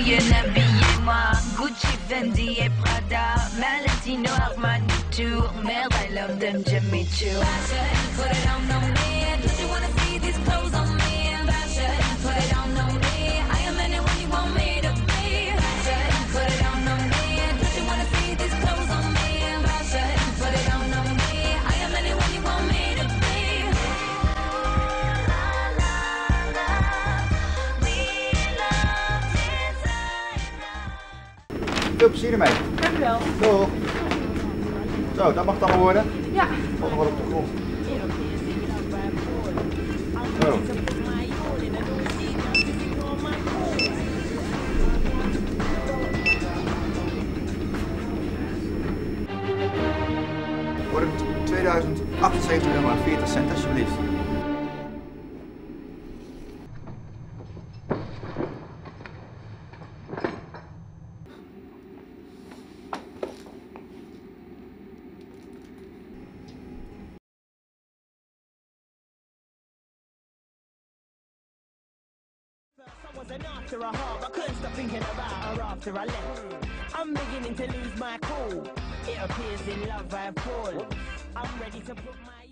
Vivienne, habillez-moi. Gucci, Fendi et Prada. Valentino, Armani, too. Merde, I love them, Jimmy Choo. Veel plezier ermee. Dankjewel. Doeg. Zo, dat mag allemaal worden. Ja. Nog wat op de grond. Zo. Het 2078 euro en 40 cent alsjeblieft. I was an after a half, I couldn't stop thinking about her after I left. I'm beginning to lose my cool. It appears in love I've fallen. I'm ready to put my